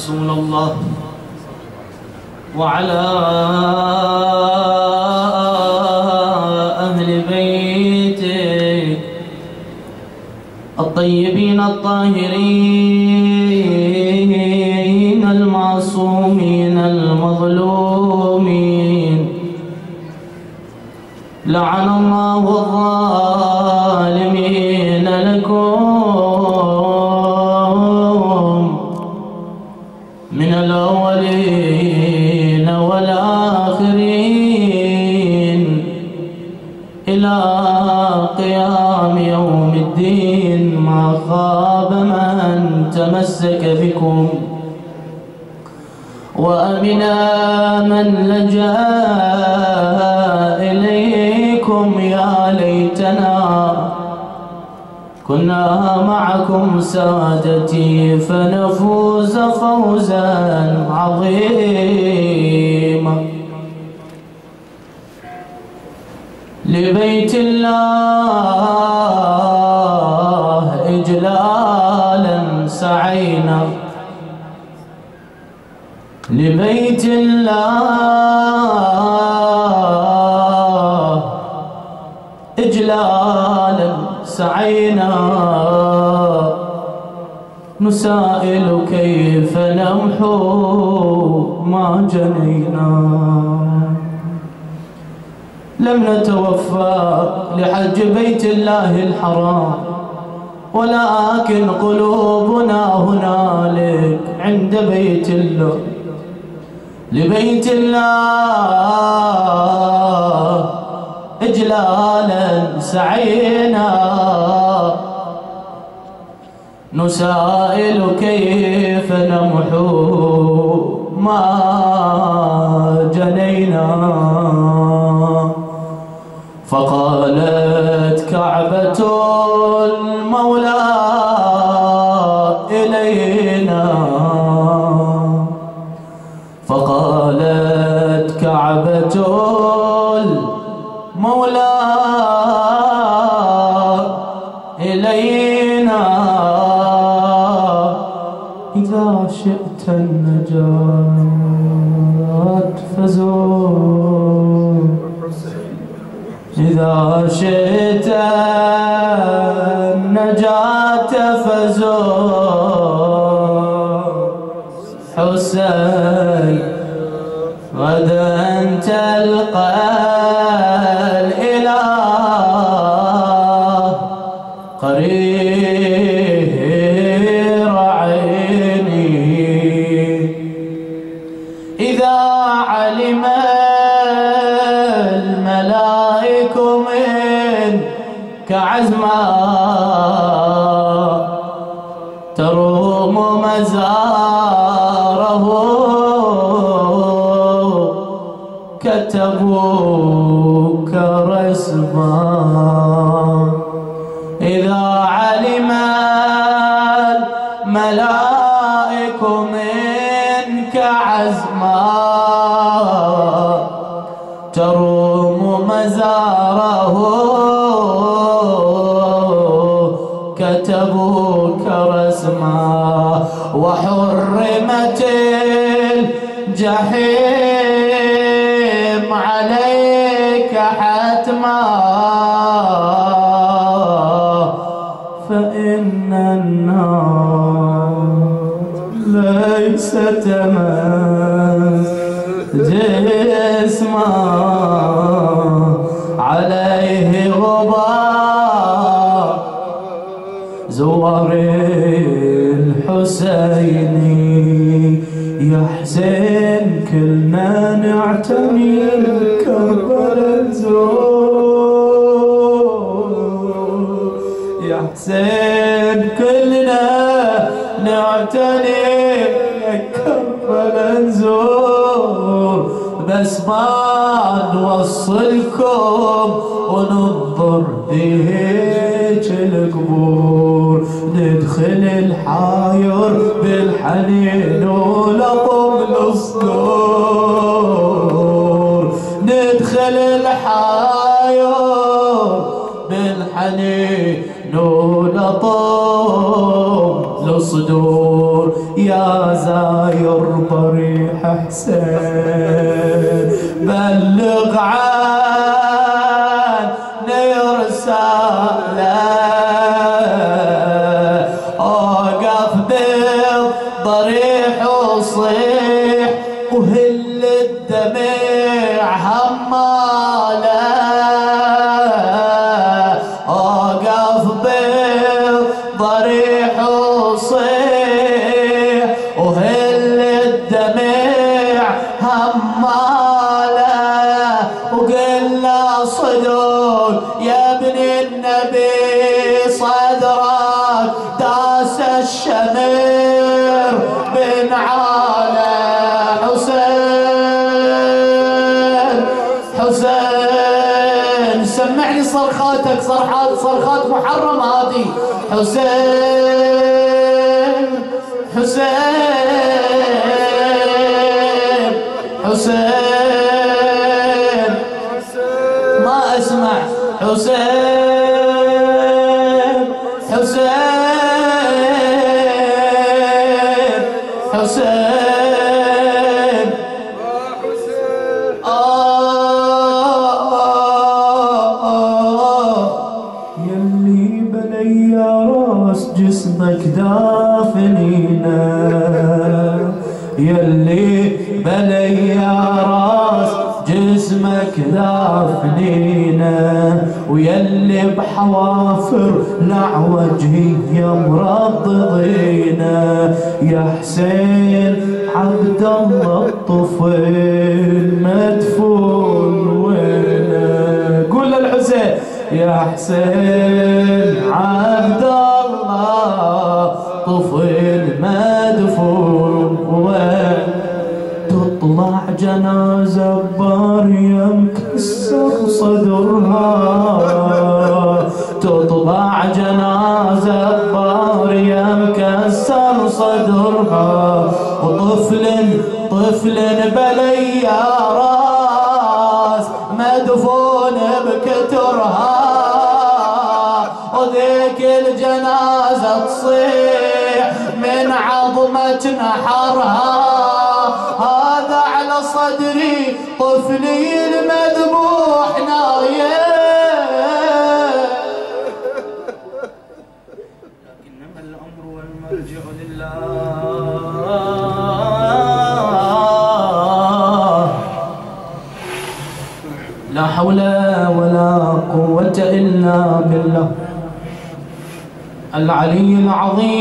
رسول الله وعلى أهل بيتك الطيبين الطاهرين المعصومين المظلومين لعن الله الظالمين من تمسك بكم وأمنا من لجأ إليكم يا ليتنا كنا معكم سادتي فنفوز فوزا عظيما. لبيت الله إجلالا سعينا لبيت الله إجلالا سعينا نسائل كيف نمحو ما جنينا لم نتوفى لحج بيت الله الحرام ولكن قلوبنا هنالك عند بيت الله لبيت الله. إجلالا سعينا. نسائل كيف نمحو ما منك عزما تروم مزاره كتبوك عليه زوار الحسين يا حسين كلنا نعتني يا حسين كلنا نعتني نزور بس ما نوصلكم وننظر بهيج القبور. ندخل الحاير بالحنين ولطم الصدور ندخل الحاير بالحنين ولطم الصدور يا زايد حسين حسين يلي بلي راس جسمك دافنينا ويلي بحوافر نع وجهي مرضضينا يا حسين عبد الله الطفل مدفون وينه؟ قول للحسين يا حسين عبد تطلع جنازة باريم كسر صدرها. تطلع جنازة باريم كسر صدرها. وطفل طفل بلي العلي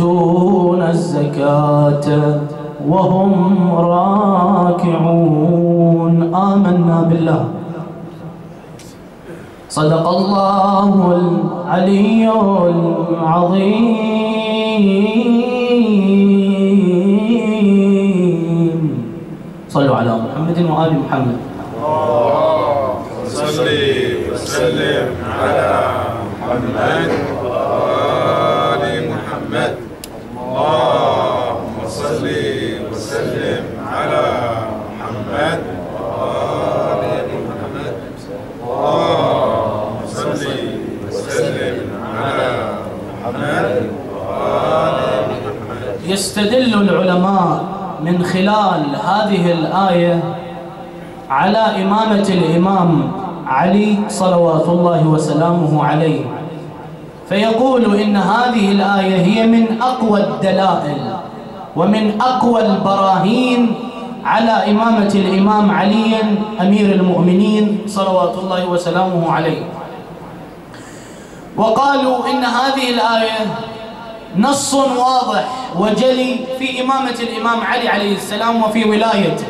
ويؤتون الزكاة وهم راكعون. آمنا بالله. صدق الله العلي العظيم. صلوا على محمد وآل محمد. صل وسلم على محمد وآل محمد اللهم صل وسلم على محمد وآل محمد اللهم صل وسلم على محمد يستدل العلماء من خلال هذه الآية على إمامة الإمام علي صلوات الله وسلامه عليه. فيقول إن هذه الآية هي من أقوى الدلائل ومن أقوى البراهين على إمامة الإمام علي أمير المؤمنين صلوات الله وسلامه عليه. وقالوا إن هذه الآية نص واضح وجلي في إمامة الإمام علي عليه السلام وفي ولايته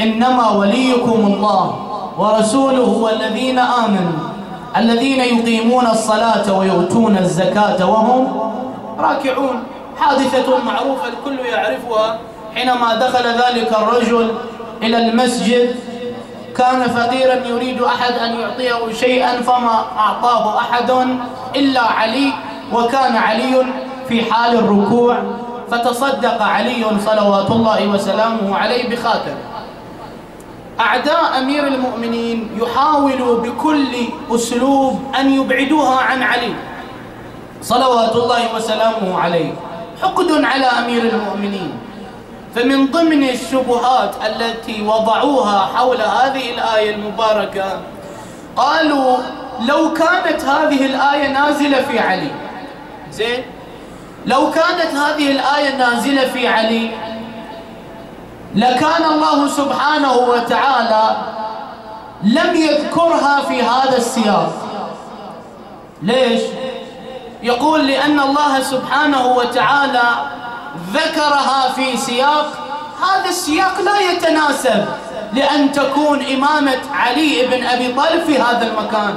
إنما وليكم الله ورسوله والذين آمنوا الذين يقيمون الصلاة ويؤتون الزكاة وهم راكعون. حادثة معروفة الكل يعرفها حينما دخل ذلك الرجل إلى المسجد. كان فقيرا يريد أحد أن يعطيه شيئا فما أعطاه أحد إلا علي وكان علي في حال الركوع فتصدق علي صلوات الله وسلامه عليه بخاتم. أعداء أمير المؤمنين يحاولوا بكل أسلوب أن يبعدوها عن علي صلوات الله وسلامه عليه. حقد على أمير المؤمنين. فمن ضمن الشبهات التي وضعوها حول هذه الآية المباركة قالوا لو كانت هذه الآية نازلة في علي زين لو كانت هذه الآية نازلة في علي لكان الله سبحانه وتعالى لم يذكرها في هذا السياق ليش؟ يقول لأن الله سبحانه وتعالى ذكرها في سياق هذا السياق لا يتناسب لأن تكون إمامة علي بن أبي طالب في هذا المكان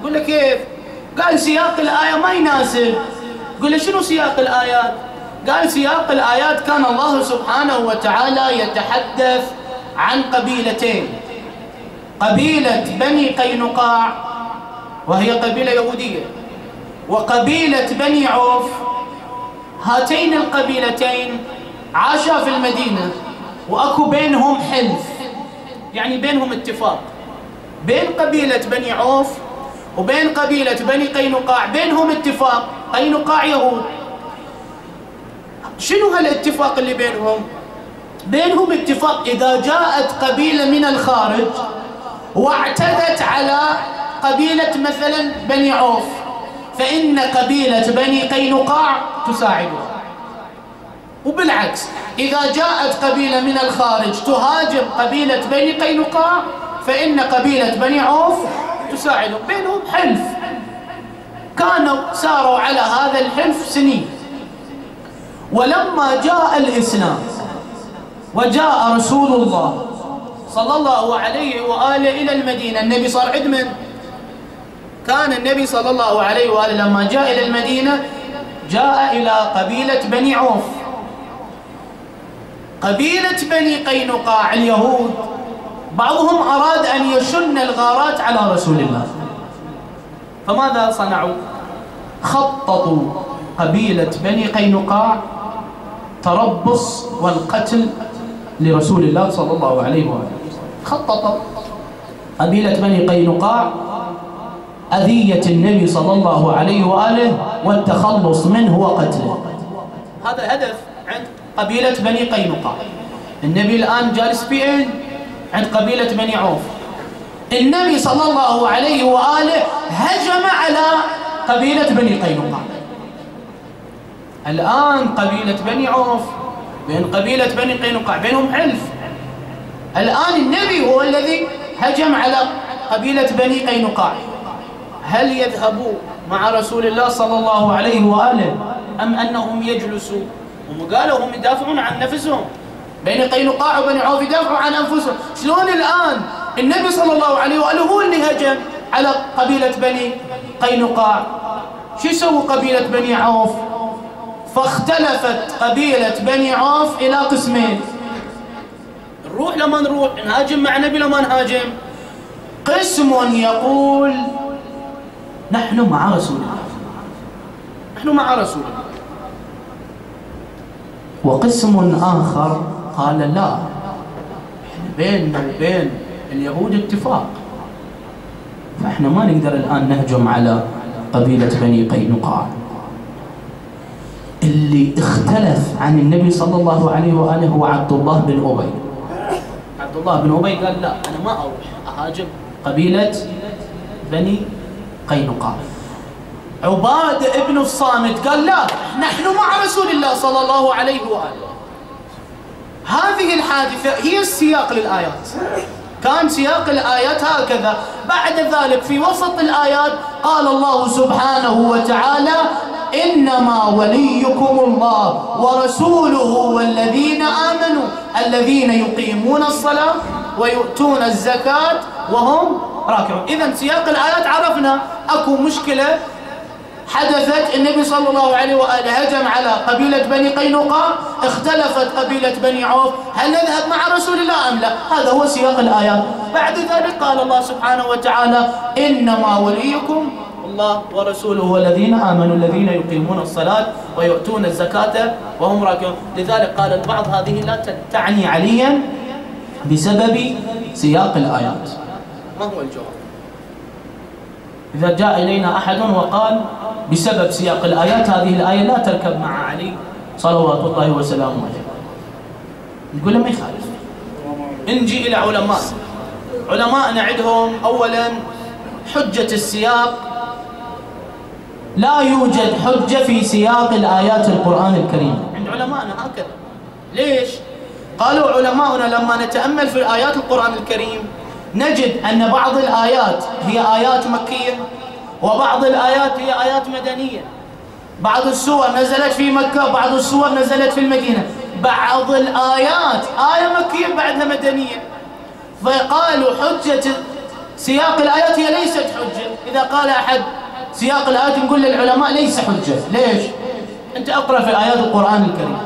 يقول لك كيف؟ قال سياق الآية ما يناسب له شنو سياق الآيات؟ قال سياق الآيات كان الله سبحانه وتعالى يتحدث عن قبيلتين. قبيلة بني قينقاع وهي قبيلة يهودية. وقبيلة بني عوف هاتين القبيلتين عاشا في المدينة وأكو بينهم حلف. يعني بينهم اتفاق. بين قبيلة بني عوف وبين قبيلة بني قينقاع بينهم اتفاق قينقاع يهود. شنو هالاتفاق اللي بينهم؟ بينهم اتفاق إذا جاءت قبيلة من الخارج واعتدت على قبيلة مثلا بني عوف فإن قبيلة بني قينقاع تساعدها وبالعكس إذا جاءت قبيلة من الخارج تهاجم قبيلة بني قينقاع فإن قبيلة بني عوف تساعدهم. بينهم حلف. كانوا ساروا على هذا الحلف سنين. ولما جاء الإسلام وجاء رسول الله صلى الله عليه وآله إلى المدينة النبي صار عد من كان النبي صلى الله عليه وآله لما جاء إلى المدينة جاء إلى قبيلة بني عوف. قبيلة بني قينقاع اليهود. بعضهم أراد أن يشن الغارات على رسول الله. فماذا صنعوا؟ خططوا قبيلة بني قينقاع تربص والقتل لرسول الله صلى الله عليه وآله. خططوا قبيلة بني قينقاع أذية النبي صلى الله عليه وآله والتخلص منه وقتله. هذا هدف عند قبيلة بني قينقاع. النبي الآن جالس أين؟ عند قبيلة بني عوف. النبي صلى الله عليه وآله هجم على قبيلة بني قينقاع. الآن قبيلة بني عوف بين قبيلة بني قينقاع بينهم حلف الآن النبي هو الذي هجم على قبيلة بني قينقاع. هل يذهبوا مع رسول الله صلى الله عليه وآله أم أنهم يجلسوا؟ هم قالوا هم يدافعون عن نفسهم. بين قينقاع وبني عوف يدافعوا عن أنفسهم. شلون الآن النبي صلى الله عليه وآله هو اللي هجم على قبيلة بني قينقاع؟ شو يسوي قبيلة بني عوف؟ فاختلفت قبيلة بني عوف إلى قسمين. نروح لما نروح نهاجم مع نبي لما نهاجم. قسم يقول نحن مع رسول الله. نحن مع رسول الله. وقسم آخر قال لا. بيننا وبين اليهود اتفاق. فإحنا ما نقدر الآن نهجم على قبيلة بني قينقاع. اللي اختلف عن النبي صلى الله عليه وآله هو عبد الله بن أبي. عبد الله بن أبي قال لا أنا ما أروح أهاجم قبيلة بني قينقاع. عباد ابن الصامت قال لا نحن مع رسول الله صلى الله عليه وآله. هذه الحادثة هي السياق للآيات. كان سياق الآيات هكذا. بعد ذلك في وسط الآيات قال الله سبحانه وتعالى إنما وليكم الله ورسوله والذين آمنوا الذين يقيمون الصلاة ويؤتون الزكاة وهم راكعون. إذا سياق الآيات عرفنا أكو مشكلة حدثت النبي صلى الله عليه وآله هجم على قبيلة بني قينقاع اختلفت قبيلة بني عوف هل نذهب مع رسول الله أم لا؟ هذا هو سياق الآيات بعد ذلك قال الله سبحانه وتعالى إنما وليكم الله ورسوله والذين آمنوا الذين يقيمون الصلاة ويؤتون الزكاة وهم راكعون. لذلك قال البعض هذه لا تعني عليا بسبب سياق الآيات. ما هو الجواب؟ إذا جاء إلينا أحد وقال بسبب سياق الآيات. هذه الآية لا تركب مع علي صلوات الله وسلامه عليه. نقول له ما يخالف. نجي إلى علماء. علماءنا عندهم أولا حجة السياق. لا يوجد حجة في سياق الآيات القرآن الكريم. عند علماءنا هكذا. ليش؟ قالوا علماؤنا لما نتأمل في آيات القرآن الكريم نجد أن بعض الآيات هي آيات مكية. وبعض الآيات هي آيات مدنية. بعض السور نزلت في مكة وبعض السور نزلت في المدينة. بعض الآيات آية مكية بعدها مدنية. فقالوا حجة سياق الآيات هي ليست حجة. إذا قال أحد سياق الآيات نقول للعلماء ليس حجة. ليش؟ أنت أقرأ في آيات القرآن الكريم.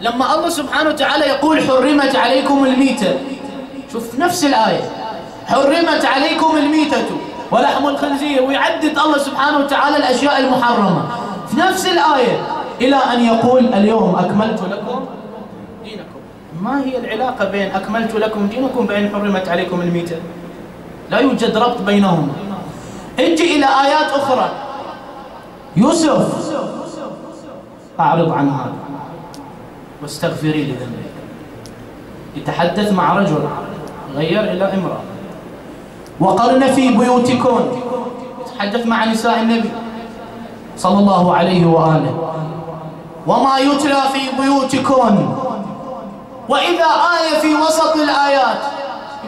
لما الله سبحانه وتعالى يقول حرمت عليكم الميتة. شوف نفس الآية. حرمت عليكم الميتة. ولحم الخنزير ويعدد الله سبحانه وتعالى الأشياء المحرمة. في نفس الآية إلى أن يقول اليوم أكملت لكم دينكم. ما هي العلاقة بين أكملت لكم دينكم بين حرمت عليكم الميتة؟ لا يوجد ربط بينهما أجي إلى آيات أخرى. يوسف أعرض عن هذا. واستغفري لذنبك. يتحدث مع رجل غير إلى امرأة. وقرن في بيوتكم. يتحدث مع نساء النبي صلى الله عليه وآله. وما يتلى في بيوتكم. وإذا آية في وسط الآيات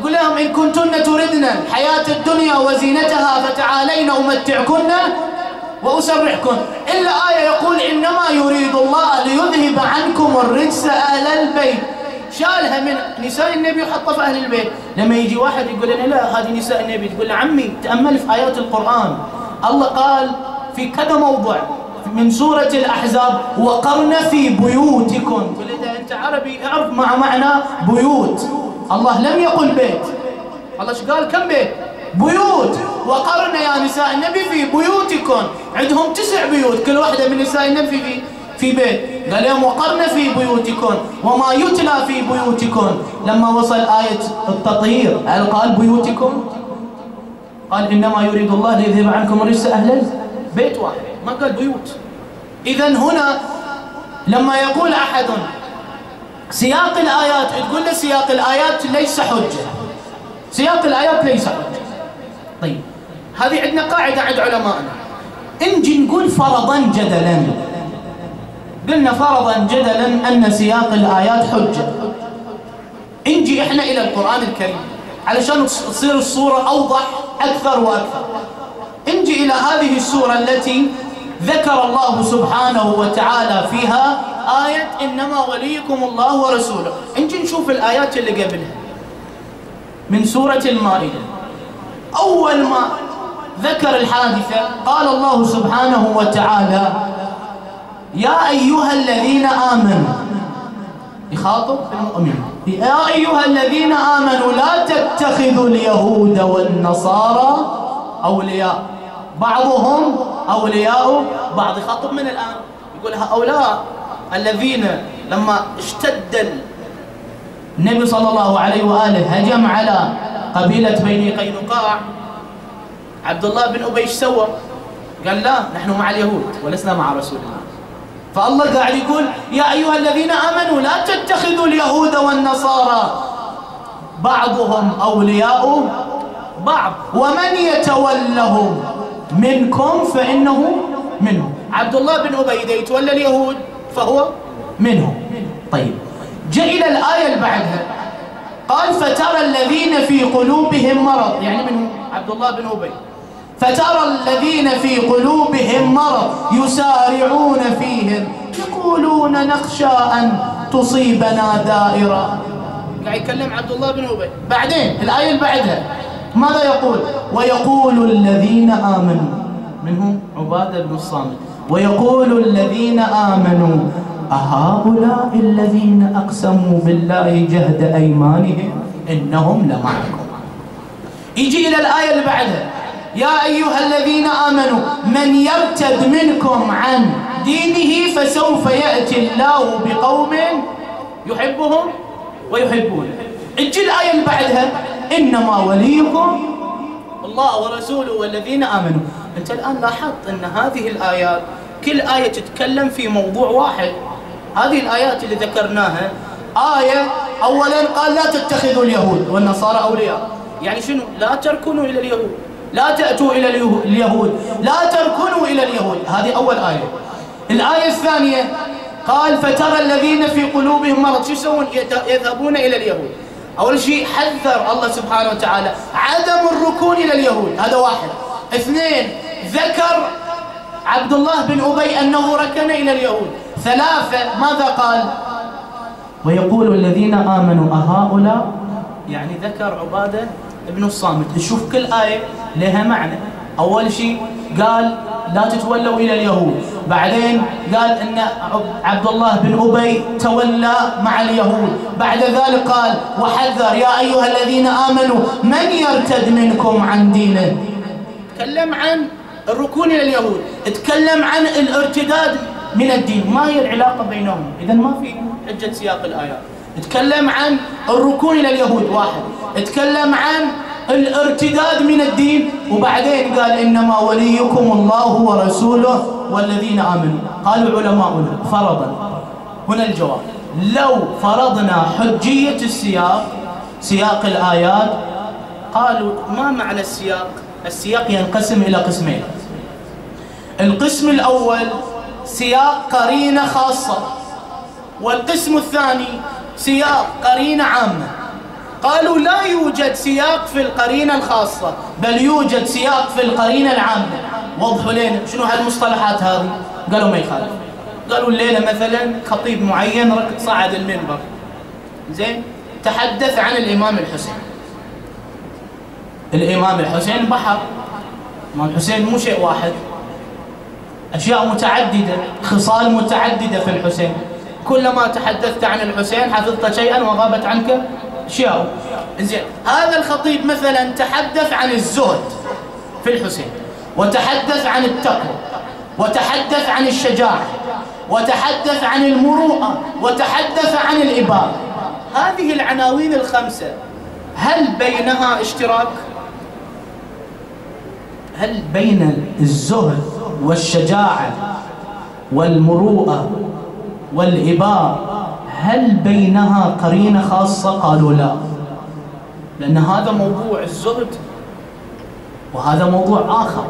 يقول لهم إن كنتن تردن الحياة الدنيا وزينتها فتعالين أمتعكن وأسرحكن. إلا آية يقول إنما يريد الله ليذهب عنكم الرجس أهل البيت. شالها من نساء النبي وحطها في أهل البيت. لما يجي واحد يقول لنا لا هذه نساء النبي. تقول له عمي تأمل في آيات القرآن. الله قال في كذا موضع من سورة الأحزاب وقرن في بيوتكم. تقول إذا أنت عربي اعرف مع معنى بيوت. الله لم يقل بيت. الله إيش قال؟ كم بيت؟ بيوت. وقرن يا نساء النبي في بيوتكم. عندهم تسع بيوت. كل واحدة من نساء النبي في في بيت. قال لهم وقرن في بيوتكم وما يتلى في بيوتكم لما وصل آية التطهير هل قال بيوتكم؟ قال إنما يريد الله ليذهب عنكم الرجس أهل بيت واحد. ما قال بيوت. إذا هنا لما يقول أحد سياق الآيات تقول له سياق الآيات ليس حجة. سياق الآيات ليس حجة. طيب هذه عندنا قاعدة عند علمائنا. نجي نقول فرضا جدلا. قلنا فرضا جدلا أن سياق الآيات حجة. نجي إحنا إلى القرآن الكريم. علشان تصير الصورة أوضح أكثر وأكثر. نجي إلى هذه السورة التي ذكر الله سبحانه وتعالى فيها آية إنما وليكم الله ورسوله. نجي نشوف الآيات اللي قبلها. من سورة المائدة. أول ما ذكر الحادثة قال الله سبحانه وتعالى يا أيها الذين آمنوا يخاطب المؤمنين. يا أيها الذين آمنوا لا تتخذوا اليهود والنصارى أولياء. بعضهم أولياء بعض. يخاطب من الآن؟ يقول هؤلاء الذين لما اشتد النبي صلى الله عليه وآله هجم على قبيلة بني قينقاع. عبد الله بن أبي سوى؟ قال لا نحن مع اليهود ولسنا مع رسول الله. فالله قاعد يقول يا أيها الذين آمنوا لا تتخذوا اليهود والنصارى بعضهم أولياء بعض. ومن يتولهم منكم فإنه منهم. عبد الله بن أبي إذا يتولى اليهود فهو منهم. طيب. جاء إلى الآية اللي بعدها. قال فترى الذين في قلوبهم مرض. يعني من عبد الله بن أبي. فترى الذين في قلوبهم مرض يسارعون فيهم. يقولون نخشى أن تصيبنا دائرة. قاعد يكلم عبد الله بن أبي. بعدين الآية اللي بعدها. ماذا يقول؟ ويقول الذين آمنوا. منهم عبادة بن الصامت. ويقول الذين آمنوا أهؤلاء الذين أقسموا بالله جهد أيمانهم إنهم لمعكم. يجي إلى الآية اللي بعدها. يا أيها الذين آمنوا من يرتد منكم عن دينه فسوف يأتي الله بقوم يحبهم ويحبونه. تجي الآية اللي بعدها إنما وليكم الله ورسوله والذين آمنوا. أنت الآن لاحظت أن هذه الآيات كل آية تتكلم في موضوع واحد. هذه الآيات اللي ذكرناها آية أولا قال لا تتخذوا اليهود والنصارى أولياء. يعني شنو؟ لا تركنوا إلى اليهود. لا تأتوا إلى اليهود. لا تركنوا إلى اليهود. هذه أول آية. الآية الثانية قال فترى الذين في قلوبهم مرض. شو يسوون؟ يذهبون إلى اليهود. أول شيء حذر الله سبحانه وتعالى عدم الركون إلى اليهود. هذا واحد. اثنين ذكر عبد الله بن أبي أنه ركن إلى اليهود. ثلاثة ماذا قال؟ ويقول الذين آمنوا أهؤلاء يعني ذكر عبادة ابن الصامت نشوف كل آية لها معنى. أول شيء قال لا تتولوا إلى اليهود. بعدين قال أن عبد الله بن أبي تولى مع اليهود. بعد ذلك قال وحذر يا أيها الذين آمنوا من يرتد منكم عن دينه؟ تكلم عن الركون إلى اليهود. تكلم عن الارتداد من الدين. ما هي العلاقة بينهم؟ إذا ما في حجة سياق الآيات. تكلم عن الركون إلى اليهود واحد. تكلم عن الارتداد من الدين وبعدين قال إنما وليكم الله ورسوله والذين آمنوا. قالوا علماؤنا فرضا. هنا الجواب. لو فرضنا حجية السياق سياق الآيات قالوا ما معنى السياق؟ السياق ينقسم إلى قسمين. القسم الأول سياق قرينة خاصة. والقسم الثاني سياق قرينة عامة. قالوا لا يوجد سياق في القرينة الخاصة بل يوجد سياق في القرينة العامة. وضحوا لنا شنو هالمصطلحات هذه؟ قالوا ما يخالف. قالوا الليلة مثلا خطيب معين صعد المنبر. زين؟ تحدث عن الإمام الحسين. الإمام الحسين بحر. الإمام الحسين مو شيء واحد. أشياء متعددة خصال متعددة في الحسين. كلما تحدثت عن الحسين حفظت شيئا وغابت عنك أشياء زين هذا الخطيب مثلا تحدث عن الزهد في الحسين وتحدث عن التقوى وتحدث عن الشجاعة وتحدث عن المروءة وتحدث عن الإباء هذه العناوين الخمسة هل بينها اشتراك؟ هل بين الزهد والشجاعة والمروءة والإباء هل بينها قرينة خاصة قالوا لا لأن هذا موضوع الزهد وهذا موضوع آخر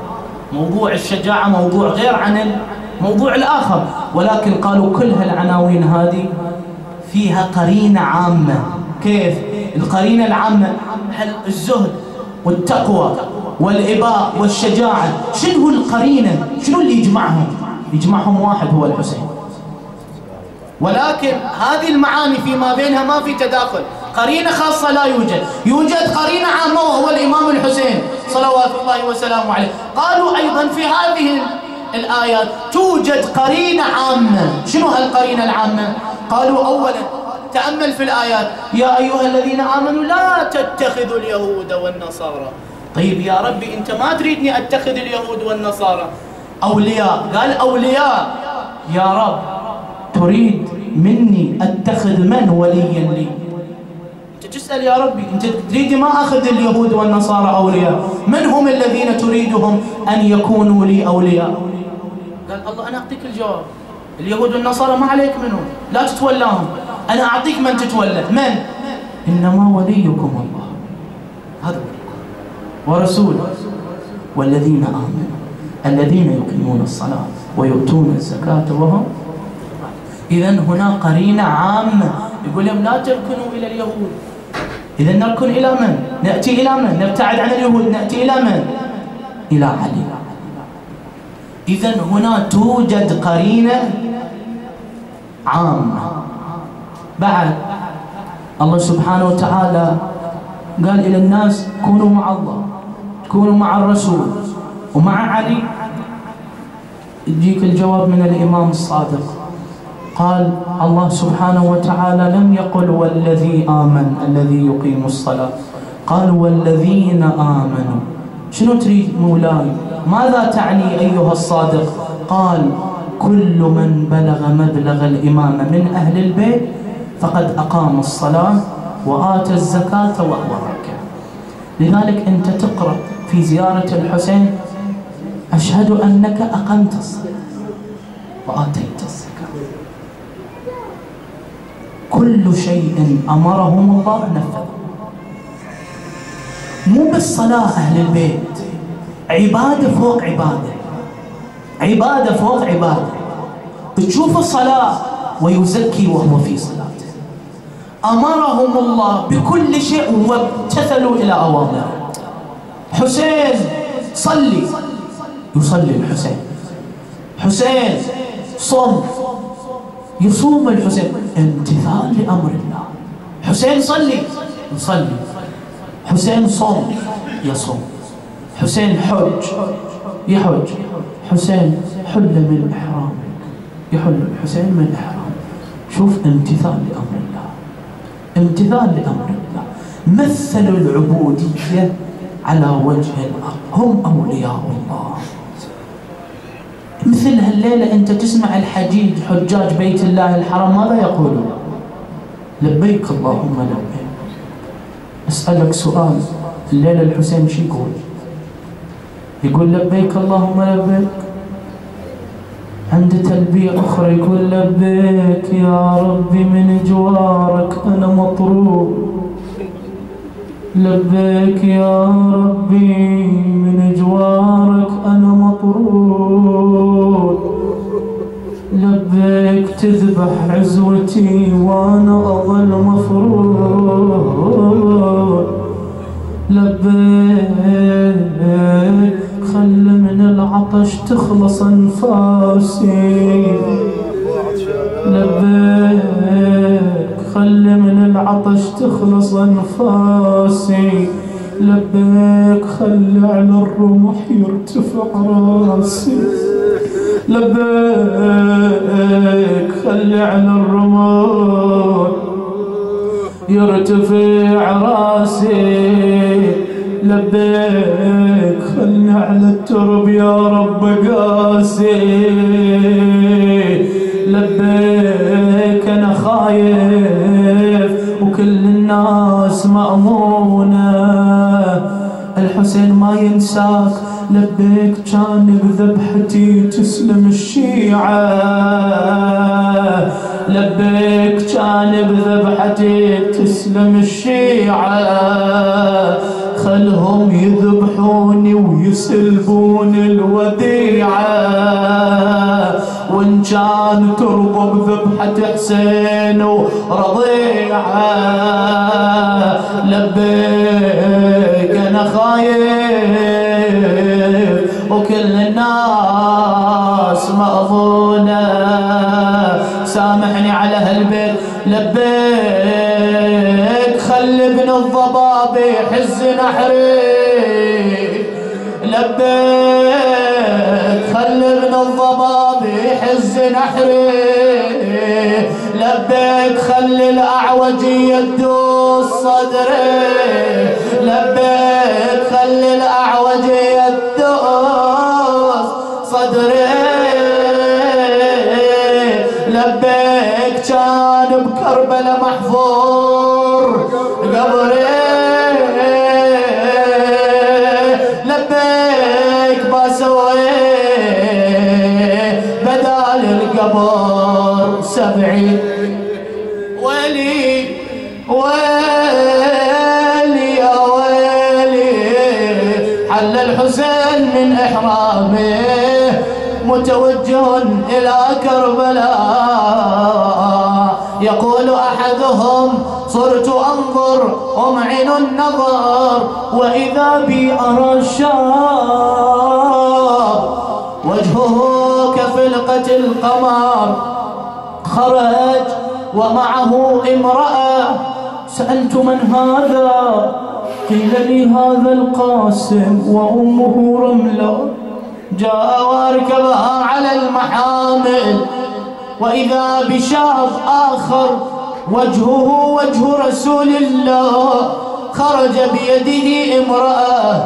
موضوع الشجاعة موضوع غير عن الموضوع الآخر ولكن قالوا كل هالعناوين هذه فيها قرينة عامة كيف؟ القرينة العامة هل الزهد والتقوى والإباء والشجاعة شنو القرينة؟ شنو اللي يجمعهم؟ يجمعهم واحد هو الحسين ولكن هذه المعاني فيما بينها ما في تداخل. قرينة خاصة لا يوجد. يوجد قرينة عامة وهو الإمام الحسين صلوات الله وسلامه عليه. قالوا أيضا في هذه الآيات توجد قرينة عامة. شنو هالقرينة العامة؟ قالوا أولا تأمل في الآيات. يا أيها الذين آمنوا لا تتخذوا اليهود والنصارى. طيب يا ربي أنت ما تريدني أتخذ اليهود والنصارى. أولياء. قال أولياء. يا رب. تريد مني أتخذ من وليا لي؟ أنت تسأل يا ربي أنت تريد ما أخذ اليهود والنصارى أولياء؟ من هم الذين تريدهم أن يكونوا لي أولياء؟ قال الله أنا أعطيك الجواب. اليهود والنصارى ما عليك منهم. لا تتولاهم. أنا أعطيك من تتولى. من؟ إنما وليكم الله. هذا وليكم ورسوله والذين آمنوا الذين يقيمون الصلاة ويؤتون الزكاة وهم إذا هنا قرينة عامة يقول لهم لا تركنوا إلى اليهود إذا نركن إلى من؟ نأتي إلى من؟ نبتعد عن اليهود نأتي إلى من؟ إلى علي إذا هنا توجد قرينة عامة بعد الله سبحانه وتعالى قال إلى الناس كونوا مع الله كونوا مع الرسول ومع علي يجيك الجواب من الإمام الصادق قال الله سبحانه وتعالى لم يقل والذي آمن الذي يقيم الصلاة. قال والذين آمنوا. شنو تريد مولاي؟ ماذا تعني أيها الصادق؟ قال كل من بلغ مبلغ الإمامة من أهل البيت فقد أقام الصلاة وآتى الزكاة وهو راكع. لذلك أنت تقرأ في زيارة الحسين أشهد أنك أقمت الصلاة وآتيت الزكاة. كل شيء أمرهم الله نفذ مو بالصلاة أهل البيت عبادة فوق عبادة عبادة فوق عبادة. تشوف الصلاة ويزكي وهو في صلاته. أمرهم الله بكل شيء وامتثلوا إلى أوامره. حسين صلي. يصلي الحسين. حسين صم. يصوم الحسين. امتثال لأمر الله. حسين صلي. يصلي. حسين صم يصوم. حسين حج. يحج. حسين حل من إحرامك. يحل الحسين من إحرام شوف امتثال لأمر الله. امتثال لأمر الله. مثلوا العبودية على وجه الأرض. هم أولياء الله. مثل هالليلة أنت تسمع الحجيج حجاج بيت الله الحرام ماذا يقولون؟ لبيك اللهم لبيك. أسألك سؤال الليلة الحسين شو يقول؟ يقول لبيك اللهم لبيك. عند تلبية أخرى يقول لبيك يا ربي من جوارك أنا مطرود لبيك يا ربي من جوارك أنا مطرود. لبيك تذبح عزوتي وأنا أظل مفروض. لبيك خل من العطش تخلص أنفاسي. لبيك خل من العطش تخلص أنفاسي. لبيك خل على الرمح يرتفع راسي. لبيك خل على الرمح يرتفع راسي. لبيك خلني على الترب يا رب قاسي. الناس مأمونة. الحسين ما ينساك لبيك كان بذبحتي تسلم الشيعة. لبيك كان بذبحتي تسلم الشيعة. خلهم يذبحوني ويسلبون الوديعة. وإن كان ترضى بذبحة حسين ورضيعة لبيك أنا خايف وكل الناس مأظونة. سامحني على هالبيت لبيك خلي ابن الضباب يحز نحري لبيك يحز نحري. لبيك خلي الأعوج يدوس صدري. لبيك خلي الأعوج إحرامه متوجه إلى كربلاء. يقول أحدهم صرت أنظر أمعن النظر وإذا بي أرى الشاب. وجهه كفلقة القمر. خرج ومعه امرأة. سألت من هذا؟ قيل لي هذا القاسم وأمه رملة. جاء واركبها على المحامل. وإذا بشاب آخر وجهه وجه رسول الله خرج بيده امرأة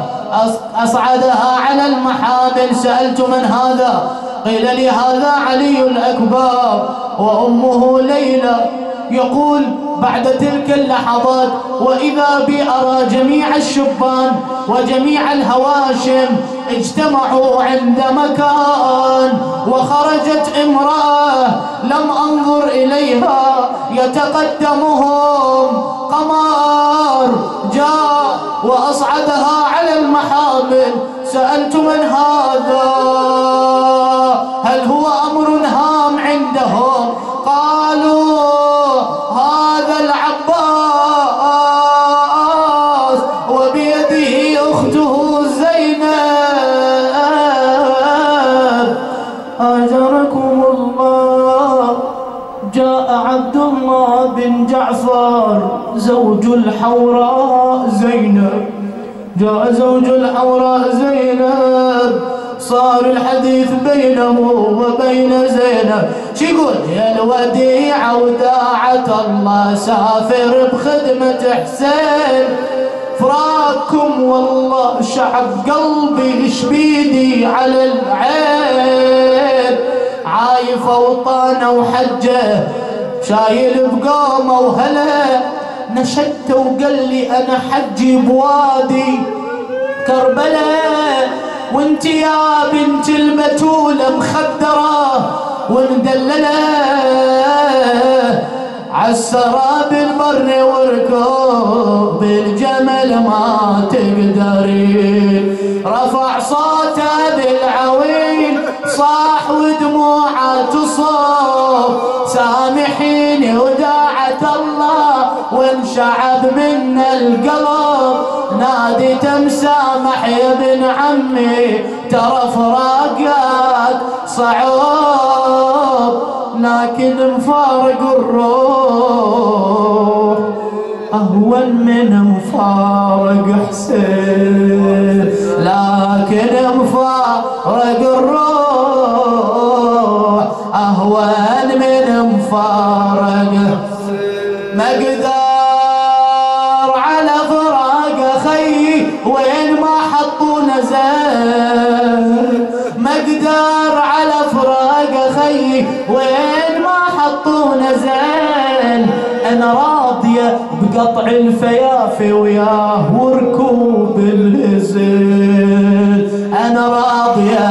أصعدها على المحامل. سألت من هذا؟ قيل لي هذا علي الأكبر. وأمه ليلى. يقول بعد تلك اللحظات وإذا بي أرى جميع الشبان وجميع الهواشم اجتمعوا عند مكان وخرجت امرأة لم أنظر إليها يتقدمهم قمر جاء وأصعدها على المحامل سألت من هذا؟ هل هو أمر جاء عبد الله بن جعفر زوج الحوراء زينب. جاء زوج الحوراء زينب صار الحديث بينه وبين زينب. شو يقول يا الوديعة وداعة الله سافر بخدمة حسين. فراقكم والله شعب قلبي شبيدي على العين؟ عايف اوطانه وحجة شايل بقومه وهلا. نشدت وقال لي أنا حجي بوادي كربلاء وانت يا بنت البتولة مخدرة ومدللة عالسراب البر وركوب الجمل ما تقدرين رفع صوته بالعويل. صاح ودموعه تصوب سامحيني وداعة الله وانشعب من القلب. نادي تمسامح يا ابن عمي ترى فراقك صعوب لكن مفارق الروح. أهون من مفارق حسين لكن مفارق الروح. أهون من مفارق مقدار على فراق خي وين ما حطوا نزل. مقدار على فراق خي وين ما حطوا نزل. أنا راضية بقطع الفيافي وياه وركوب الهزل أنا راضية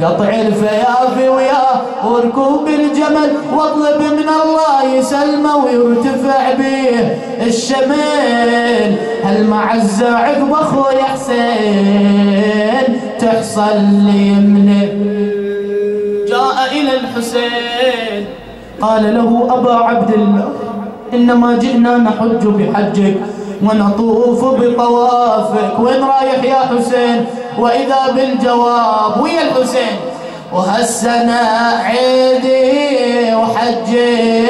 بقطع الفيافي وياه وركوب الجمل واطلب من الله يسلمه ويرتفع به الشمل هالمعزة عقب أخوي حسين تحصل لي منه جاء إلى الحسين. قال له أبا عبد الله إنما جئنا نحج بحجك ونطوف بطوافك. وين رايح يا حسين؟ وإذا بالجواب ويا الحسين. وهالسنة عيدي وحجي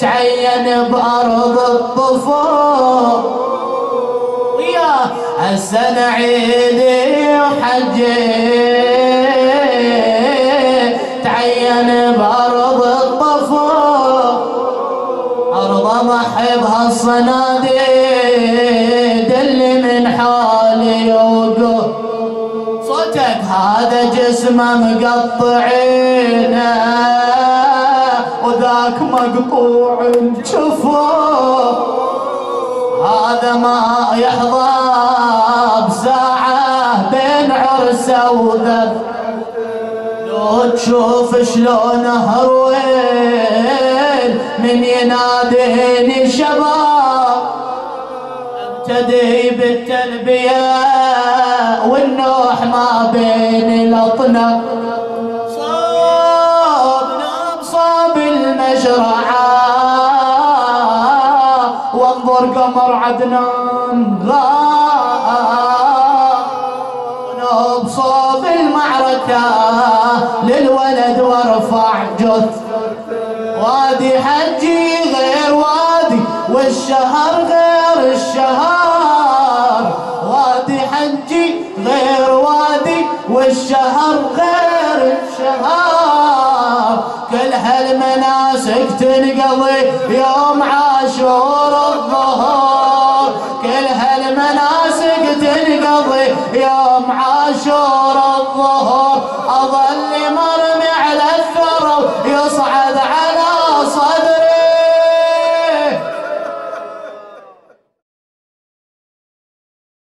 تعين بأرض الطفول ويا هالسنة عيدي وحجي تعين بأرض الطفول أرض ضحي بهالصناديد اللي من حالي يوقف. هذا جسمه مقطعينه وذاك مقطوع الجفا هذا ما يحظى بساعة بين عرسه وذب. لو تشوف شلون هروين من يناديني شباب ابتدي بالتلبية والنوح ما بين الأطنة صابنا بصاب المشرعة وانظر قمر عدنان غاب بصوب المعركة للولد وارفع جث. وادي حجي غير وادي والشهر غير الشهر. الشهر غير الشهر. كل هالمناسك تنقضي يوم عاشور الظهر. كل هالمناسك تنقضي يوم عاشور